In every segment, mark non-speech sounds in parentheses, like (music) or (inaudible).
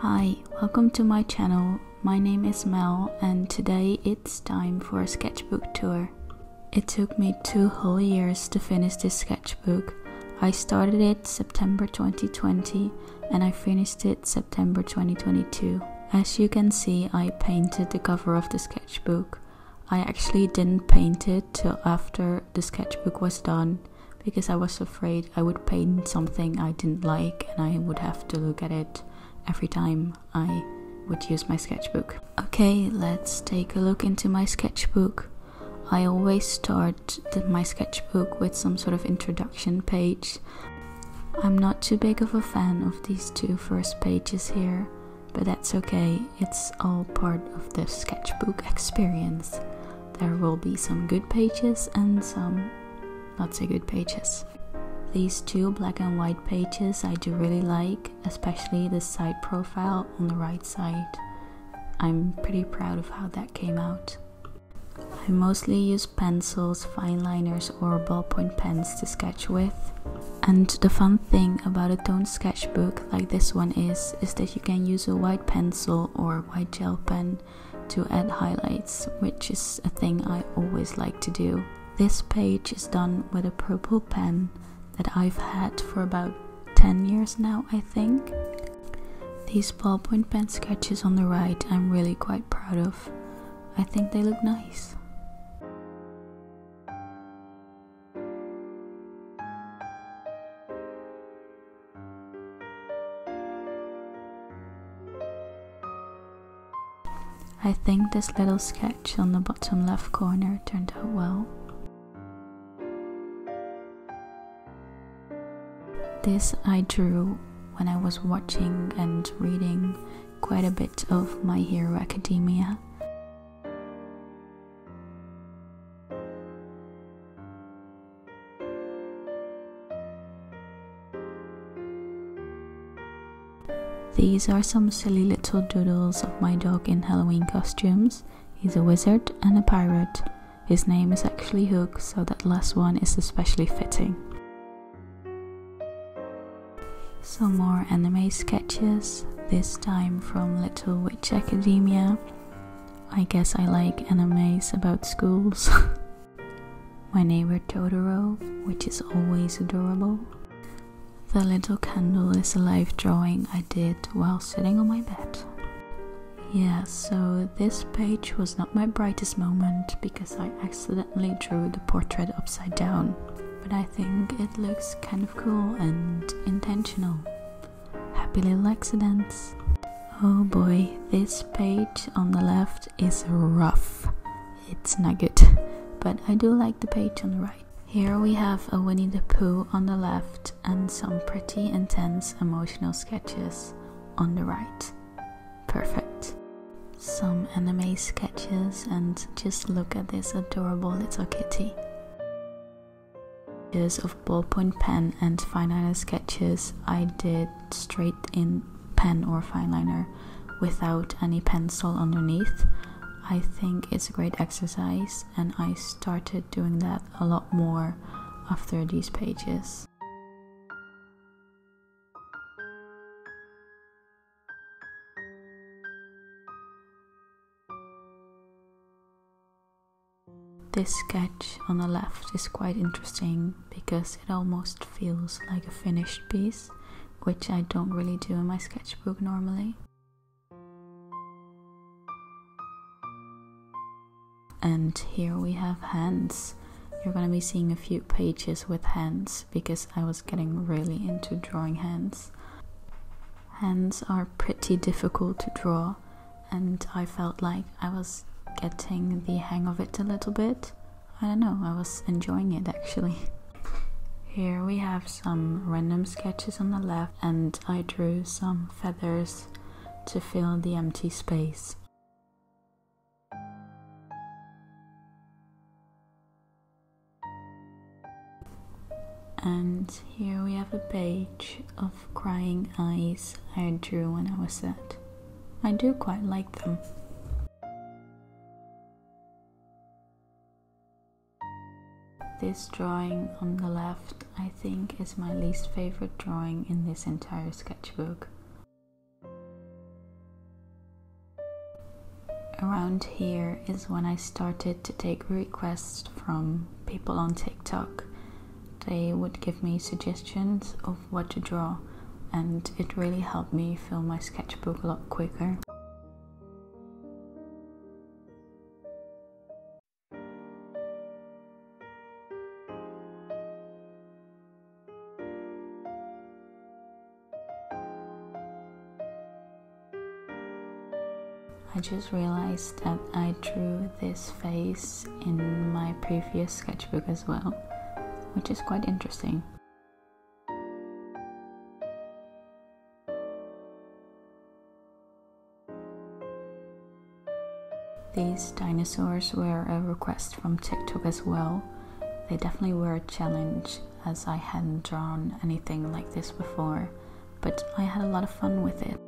Hi, welcome to my channel. My name is Mel, and today it's time for a sketchbook tour. It took me two whole years to finish this sketchbook. I started it September 2020 and I finished it September 2022. As you can see, I painted the cover of the sketchbook. I actually didn't paint it till after the sketchbook was done because I was afraid I would paint something I didn't like and I would have to look at it every time I would use my sketchbook. Okay, let's take a look into my sketchbook. I always start the, my sketchbook with some sort of introduction page. I'm not too big of a fan of these two first pages here, but that's okay, it's all part of the sketchbook experience. There will be some good pages and some not so good pages. These two black and white pages I do really like, especially the side profile on the right side. I'm pretty proud of how that came out. I mostly use pencils, fine liners or ballpoint pens to sketch with. And the fun thing about a toned sketchbook like this one is, is that you can use a white pencil or white gel pen to add highlights, which is a thing I always like to do. This page is done with a purple pen that I've had for about 10 years now, I think. These ballpoint pen sketches on the right I'm really quite proud of. I think they look nice. I think this little sketch on the bottom left corner turned out well. This I drew when I was watching and reading quite a bit of My Hero Academia. These are some silly little doodles of my dog in Halloween costumes. He's a wizard and a pirate. His name is actually Hook, so that last one is especially fitting. Some more anime sketches, this time from Little Witch Academia. I guess I like animes about schools. (laughs) My neighbor Totoro, which is always adorable. The little candle is a live drawing I did while sitting on my bed. Yeah, so this page was not my brightest moment because I accidentally drew the portrait upside down but I think it looks kind of cool and intentional. Happy little accidents. Oh boy, this page on the left is rough. It's not good, but I do like the page on the right. Here we have a Winnie the Pooh on the left and some pretty intense emotional sketches on the right. Perfect. Some anime sketches and just look at this adorable little kitty of ballpoint pen and fineliner sketches I did straight in pen or fineliner without any pencil underneath. I think it's a great exercise and I started doing that a lot more after these pages. This sketch on the left is quite interesting because it almost feels like a finished piece, which I don't really do in my sketchbook normally. And here we have hands. You're gonna be seeing a few pages with hands because I was getting really into drawing hands. Hands are pretty difficult to draw, and I felt like I was getting the hang of it a little bit. I don't know, I was enjoying it actually. (laughs) Here we have some random sketches on the left, and I drew some feathers to fill the empty space. And here we have a page of crying eyes I drew when I was sad. I do quite like them. This drawing on the left I think is my least favorite drawing in this entire sketchbook. Around here is when I started to take requests from people on TikTok. They would give me suggestions of what to draw and it really helped me fill my sketchbook a lot quicker. Just realized that I drew this face in my previous sketchbook as well, which is quite interesting. These dinosaurs were a request from TikTok as well. They definitely were a challenge as I hadn't drawn anything like this before, but I had a lot of fun with it.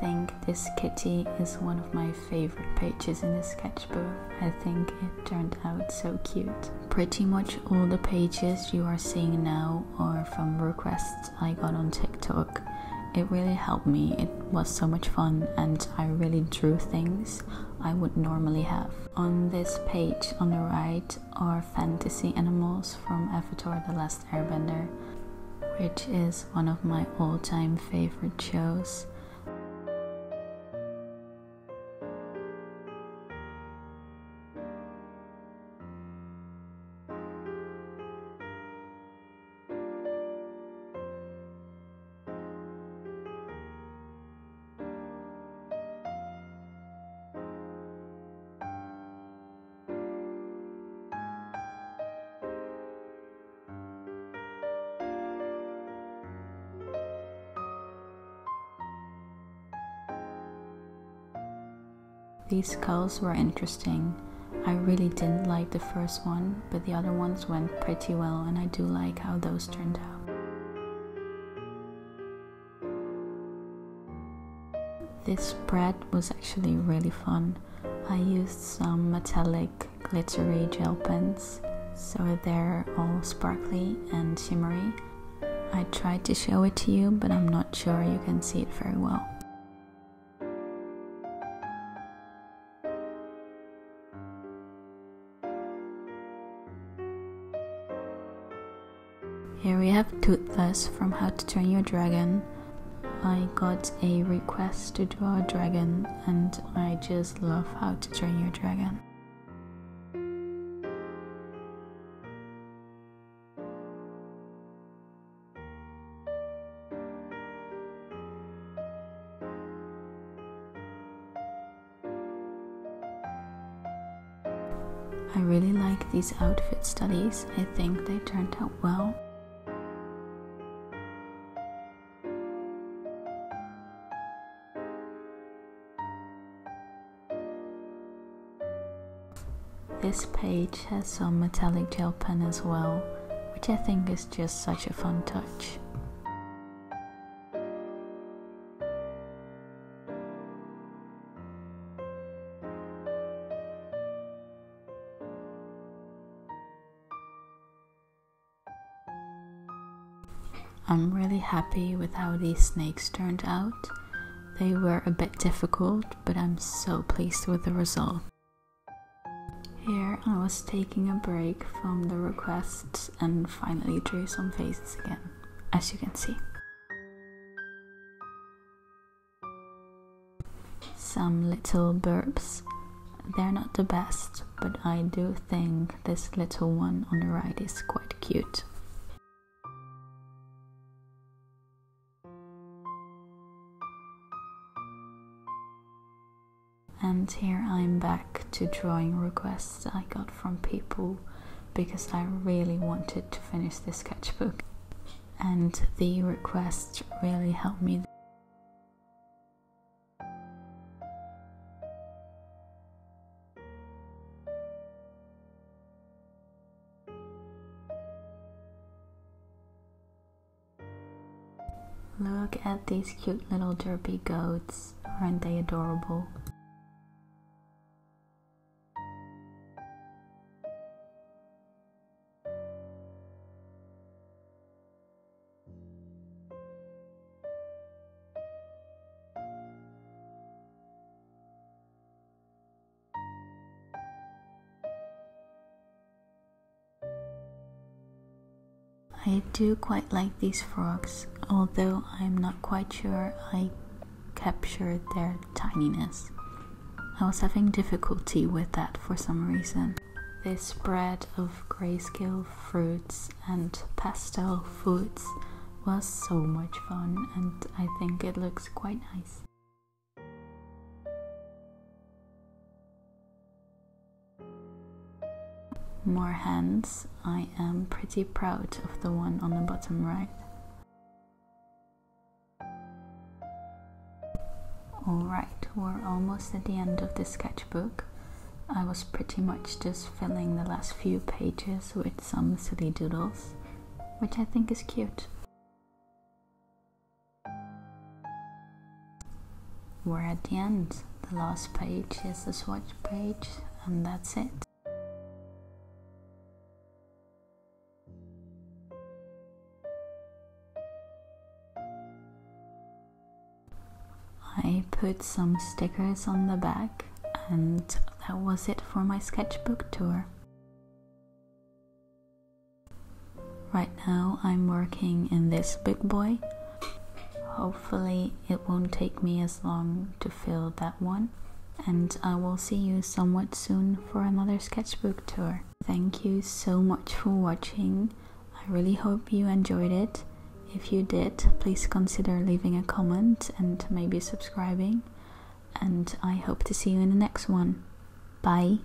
Think this kitty is one of my favorite pages in the sketchbook. I think it turned out so cute. Pretty much all the pages you are seeing now are from requests I got on TikTok. It really helped me. It was so much fun and I really drew things I would normally have. On this page on the right are fantasy animals from Avatar The Last Airbender, which is one of my all-time favorite shows. These skulls were interesting. I really didn't like the first one, but the other ones went pretty well, and I do like how those turned out. This spread was actually really fun. I used some metallic glittery gel pens, so they're all sparkly and shimmery. I tried to show it to you, but I'm not sure you can see it very well. From How to Train Your Dragon. I got a request to draw a dragon, and I just love How to Train Your Dragon. I really like these outfit studies. I think they turned out well. This page has some metallic gel pen as well, which I think is just such a fun touch. I'm really happy with how these snakes turned out. They were a bit difficult, but I'm so pleased with the result. Was taking a break from the requests and finally drew some faces again, as you can see. Some little burps. They're not the best, but I do think this little one on the right is quite cute. And here I'm back to drawing requests I got from people because I really wanted to finish this sketchbook. And the requests really helped me. Look at these cute little derpy goats, aren't they adorable? I do quite like these frogs, although I'm not quite sure I captured their tininess. I was having difficulty with that for some reason. This spread of grayscale fruits and pastel foods was so much fun and I think it looks quite nice. More hands. I am pretty proud of the one on the bottom right. Alright, we're almost at the end of the sketchbook. I was pretty much just filling the last few pages with some silly doodles, which I think is cute. We're at the end. The last page is the swatch page, and that's it. I put some stickers on the back and that was it for my sketchbook tour. Right now I'm working in this big boy. Hopefully it won't take me as long to fill that one and I will see you somewhat soon for another sketchbook tour. Thank you so much for watching. I really hope you enjoyed it. If you did, please consider leaving a comment and maybe subscribing. And I hope to see you in the next one. Bye.